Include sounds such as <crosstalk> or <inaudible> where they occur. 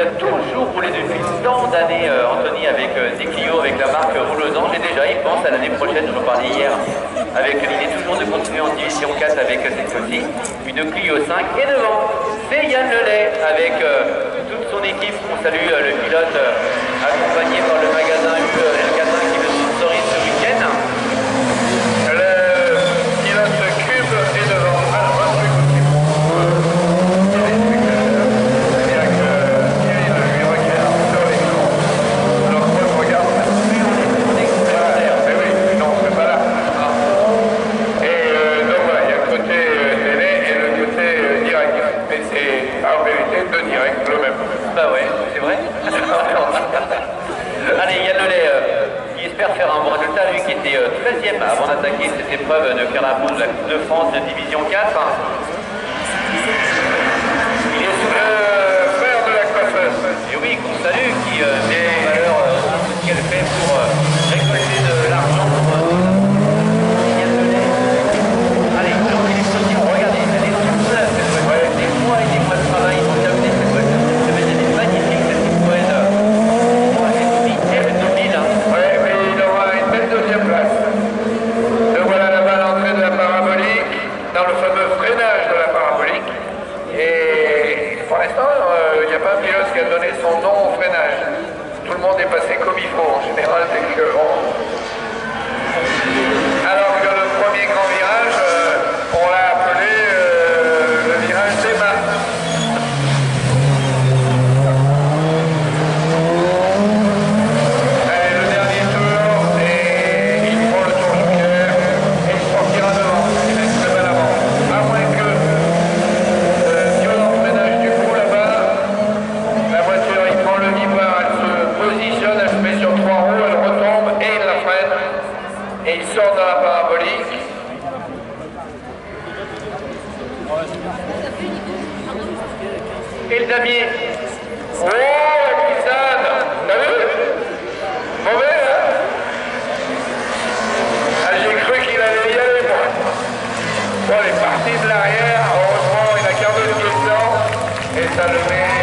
4. Il a toujours roulé depuis tant d'années, euh, Anthony, avec euh, des Clio, avec la marque Rouleausange. Et déjà, il pense à l'année prochaine, je en parlais hier, avec l'idée toujours de continuer en division 4 avec euh, cette fois-ci une Clio 5. Et devant, c'est Yann Lelay avec euh, toute son équipe. On salue le pilote accompagné par le magasin UE L4 qui le sponsorise ce week-end. Le pilote Cube est devant. Alors, moi, je vais continuer. C'est-à-dire que Thierry ne lui regarde sur l'écran. Alors que moi, je regarde en fait. Voilà. Mais oui, non, c'est pas là. Et euh, donc voilà, il y a le côté euh, télé et le côté euh, direct. Mais c'est en vérité deux directs, le même. Bah ouais, c'est vrai. <laughs> Allez, Yann Lelay, euh, qui espère faire un bon résultat, lui qui était euh, 13e avant d'attaquer cette épreuve de faire la de la Coupe de France de Division 4. Il est sous le frère de la coiffeuse. Et oui, qu'on salue, qui euh, met en valeur euh, tout ce qu'elle fait pour euh, récolter de l'argent pour euh, Yann Lelay. Allez, Jean-Philippe Saution, regardez, elle est toute seule cette voiture. Des mois et des mois de travail pour terminer cette voiture. Cette voiture est magnifique, cette Citroën. euh, Elle est 2000, hein. Ouais, mais il aura une belle deuxième place. Le voilà là-bas à l'entrée de la parabolique, dans le fameux freinage de la parabolique. Et pour l'instant, euh, il n'y a pas un pilote qui a donné son nom au freinage. Tout le monde est passé comme il faut en général dès que on- Alors que le premier grand virage, euh, on l'a appelé euh, le virage des mains. Allez, le dernier tour, et il prend le tour joker, et il sortira devant, il reste très mal avant. À moins que, euh, violent freinage du coup là-bas, la voiture, il prend le vibreur, elle se positionne, elle se met sur trois roues, elle retombe, et il la freine, et il sort dans la parabolique. Et le damier. Oh, la T'as vu Mauvais, hein ah, J'ai cru qu'il allait y aller. Bon, il est parti de l'arrière. Heureusement, il a gardé le dedans. Et ça le met